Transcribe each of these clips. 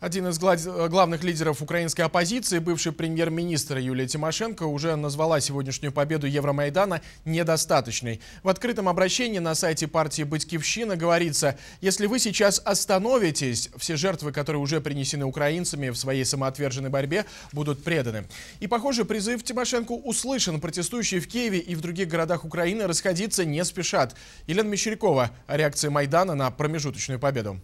Один из главных лидеров украинской оппозиции, бывший премьер-министр Юлия Тимошенко, уже назвала сегодняшнюю победу Евромайдана недостаточной. В открытом обращении на сайте партии «Батькивщина» говорится, если вы сейчас остановитесь, все жертвы, которые уже принесены украинцами в своей самоотверженной борьбе, будут преданы. И, похоже, призыв Тимошенко услышан. Протестующие в Киеве и в других городах Украины расходиться не спешат. Елена Мещерякова о реакции Майдана на промежуточную победу.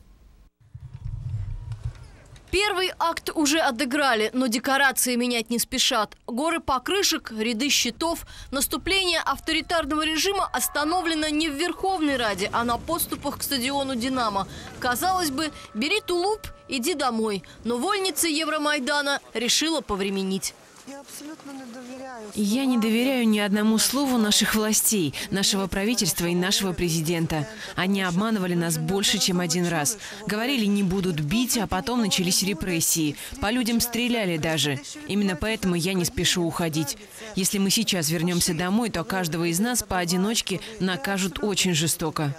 Первый акт уже отыграли, но декорации менять не спешат. Горы покрышек, ряды щитов. Наступление авторитарного режима остановлено не в Верховной Раде, а на подступах к стадиону «Динамо». Казалось бы, бери тулуп, иди домой. Но вольница Евромайдана решила повременить. Я абсолютно не доверяю. Я не доверяю ни одному слову наших властей, нашего правительства и нашего президента. Они обманывали нас больше, чем один раз. Говорили, не будут бить, а потом начались репрессии. По людям стреляли даже. Именно поэтому я не спешу уходить. Если мы сейчас вернемся домой, то каждого из нас поодиночке накажут очень жестоко.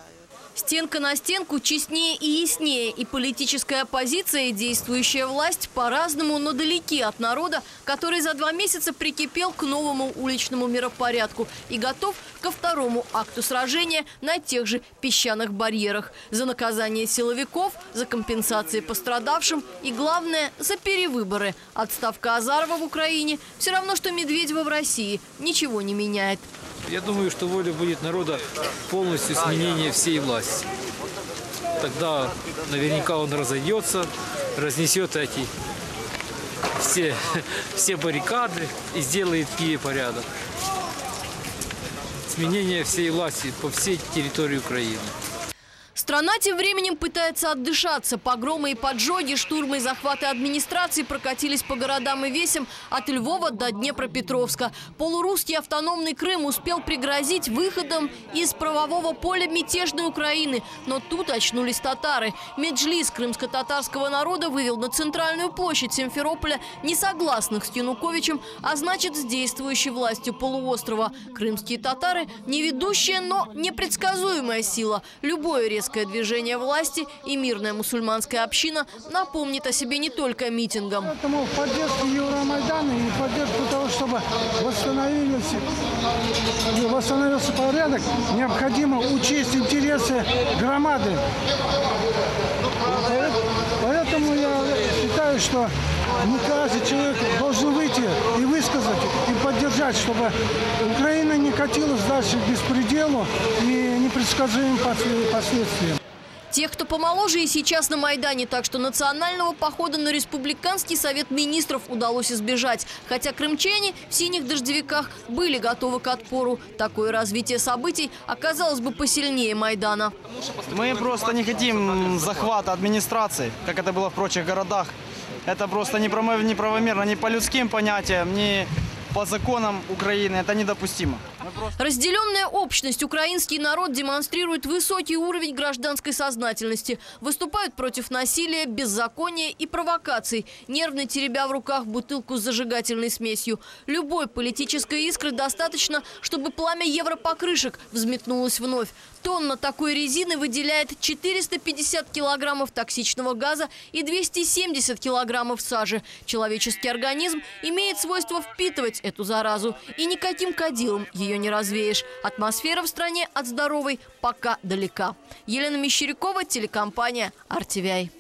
Стенка на стенку честнее и яснее. И политическая оппозиция, и действующая власть по-разному, но далеки от народа, который за два месяца прикипел к новому уличному миропорядку и готов ко второму акту сражения на тех же песчаных барьерах. За наказание силовиков, за компенсации пострадавшим и, главное, за перевыборы. Отставка Азарова в Украине все равно, что Медведева в России. Ничего не меняет. Я думаю, что воля будет народа полностью сменение всей власти. Тогда наверняка он разойдется, разнесет эти все, все баррикады и сделает в Киеве порядок. Сменение всей власти по всей территории Украины. Страна тем временем пытается отдышаться. Погромы и поджоги, штурмы и захваты администрации прокатились по городам и весям от Львова до Днепропетровска. Полурусский автономный Крым успел пригрозить выходом из правового поля мятежной Украины. Но тут очнулись татары. Меджлис крымско-татарского народа вывел на центральную площадь Симферополя несогласных с Януковичем, а значит с действующей властью полуострова. Крымские татары – не ведущая, но непредсказуемая сила. Любое резкое Гражданское движение власти и мирная мусульманская община напомнит о себе не только митингом. Поэтому в поддержку Евромайдана и в поддержку того, чтобы восстановился, восстановился порядок, необходимо учесть интересы громады. Поэтому я считаю, что не каждый человек должен выйти и высказать, и поддержать, чтобы Украина не катилась дальше к беспределу и непредсказуемым последствиям. Тех, кто помоложе и сейчас на Майдане, так что национального похода на Республиканский совет министров удалось избежать. Хотя крымчане в синих дождевиках были готовы к отпору. Такое развитие событий оказалось бы посильнее Майдана. Мы просто не хотим захвата администрации, как это было в прочих городах. Это просто неправомерно ни по людским понятиям, ни по законам Украины. Это недопустимо. Разделенная общность, украинский народ демонстрирует высокий уровень гражданской сознательности. Выступают против насилия, беззакония и провокаций, нервно теребя в руках бутылку с зажигательной смесью. Любой политической искры достаточно, чтобы пламя европокрышек взметнулось вновь. Тонна такой резины выделяет 450 килограммов токсичного газа и 270 килограммов сажи. Человеческий организм имеет свойство впитывать эту заразу, и никаким кадилом ее ее не развеешь. Атмосфера в стране от здоровой пока далека. Елена Мещерякова, телекомпания «Артивяй».